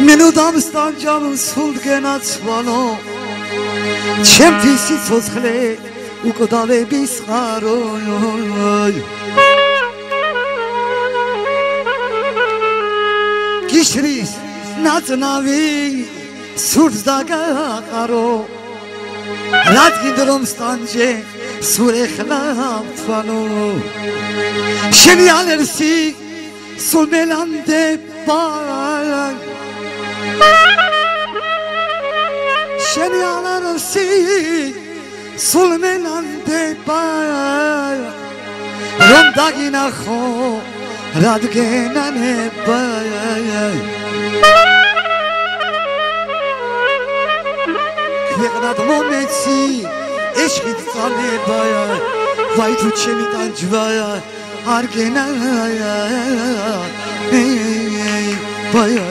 Մենուդամ ստանջամ սուլ գենացվանո Չեմ թիսի ծոցխլե ու կդավե բիսխարոյ Գիշրիս նացնավի սուրձ դագաղարո Ռադգին դրոմ ստանջե սուրե խլապտվանո Շենյալ երսի սուլմելան դե պարան Şeniyalar sul melante par rondagina kho radgenane par ქვეყნად მომეცი ეშხით წალებაა ვაი თუ ჩემი ტანჯვაა არ გენაა მე ბაია